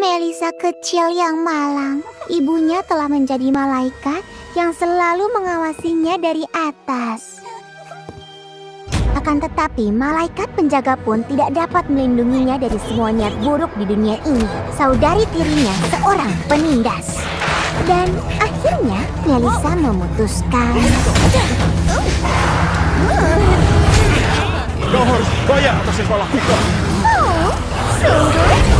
Melisa kecil yang malang. Ibunya telah menjadi malaikat yang selalu mengawasinya dari atas. Akan tetapi, malaikat penjaga pun tidak dapat melindunginya dari semua niat buruk di dunia ini. Saudari tirinya seorang penindas. Dan akhirnya, Melisa memutuskan... Kau harus bayar atas yang kau lakukan. Oh, sungguh?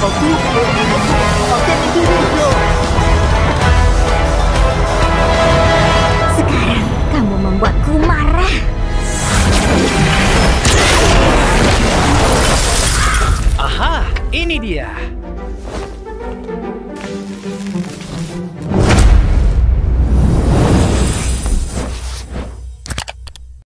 Sekarang kamu membuatku marah. Aha, ini dia.